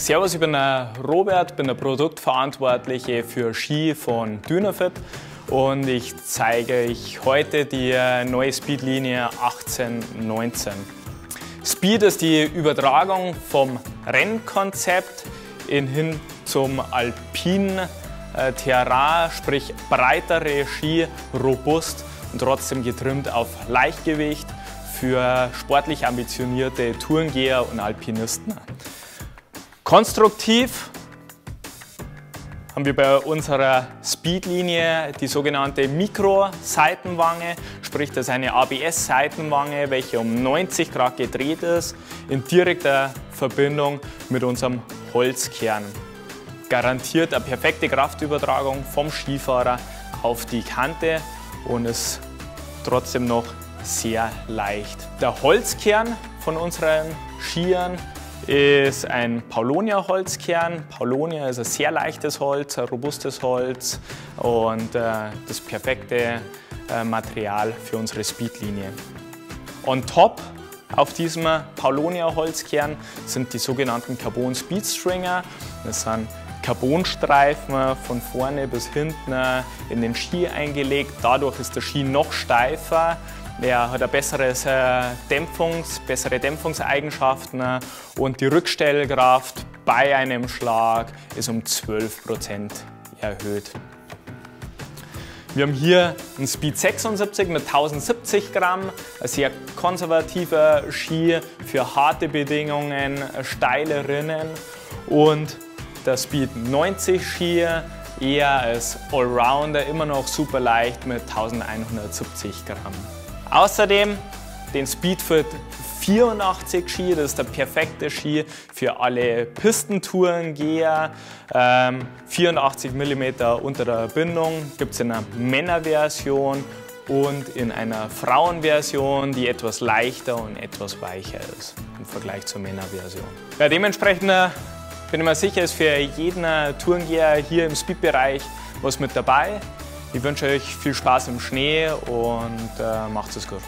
Servus, ich bin der Robert, bin der Produktverantwortliche für Ski von Dynafit und ich zeige euch heute die neue Speedlinie 1819. Speed ist die Übertragung vom Rennkonzept in hin zum alpinen äh, Terrain, sprich breitere Ski, robust und trotzdem getrimmt auf Leichtgewicht für sportlich ambitionierte Tourengeher und Alpinisten. Konstruktiv haben wir bei unserer Speedlinie die sogenannte Mikro-Seitenwange, sprich das ist eine ABS-Seitenwange, welche um 90 Grad gedreht ist, in direkter Verbindung mit unserem Holzkern. Garantiert eine perfekte Kraftübertragung vom Skifahrer auf die Kante und ist trotzdem noch sehr leicht. Der Holzkern von unseren Skiern ist ein Paulonia-Holzkern. Paulonia ist ein sehr leichtes Holz, ein robustes Holz und äh, das perfekte äh, Material für unsere Speedlinie. On top auf diesem Paulonia-Holzkern sind die sogenannten Carbon Speedstringer. Das sind Carbonstreifen von vorne bis hinten in den Ski eingelegt. Dadurch ist der Ski noch steifer er hat besseres, äh, Dämpfungs-, bessere Dämpfungseigenschaften und die Rückstellkraft bei einem Schlag ist um 12% erhöht. Wir haben hier einen Speed 76 mit 1070 Gramm, ein sehr konservativer Ski für harte Bedingungen, steile Rinnen und der Speed 90 Ski eher als Allrounder, immer noch super leicht mit 1170 Gramm. Außerdem den Speedfit 84 Ski, das ist der perfekte Ski für alle Pistentourengeher. Ähm, 84 mm unter der Bindung gibt es in einer Männerversion und in einer Frauenversion, die etwas leichter und etwas weicher ist im Vergleich zur Männerversion. Ja, dementsprechend äh, bin ich mir sicher, ist für jeden Tourengeher hier im Speedbereich was mit dabei. Ich wünsche euch viel Spaß im Schnee und äh, macht es gut.